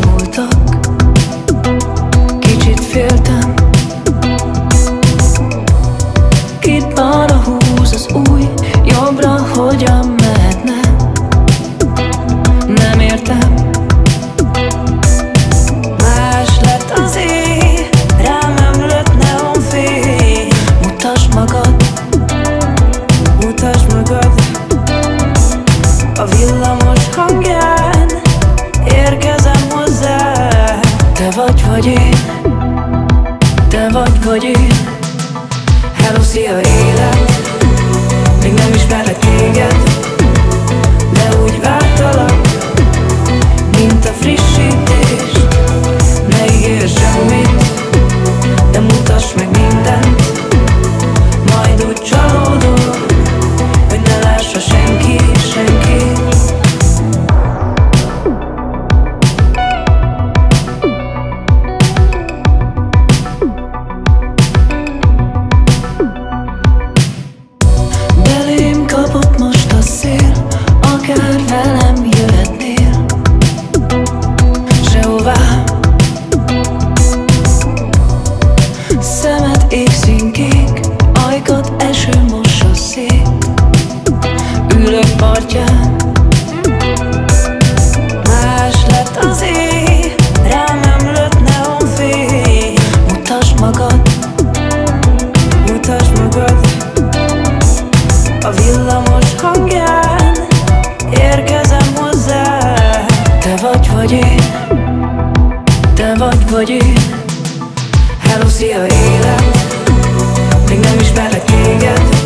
voltak Kicsit féltem. Kit balra húz az új Jobbra hogyan mehetne? Nem értem. Más lett az éj Rám ömlött neonfény Mutasd magad. Mutasd magad A villamos hangján vagy én? Te vagy vagy én? Hello, szia élet Még nem ismerlek Ülök partján Más lett az éj Rám ömlött neonfény Mutasd magad Mutasd magad. A villamos hangján érkezem hozzá. Te vagy vagy én, te vagy vagy én. Hello, szia élet, még nem ismerlek téged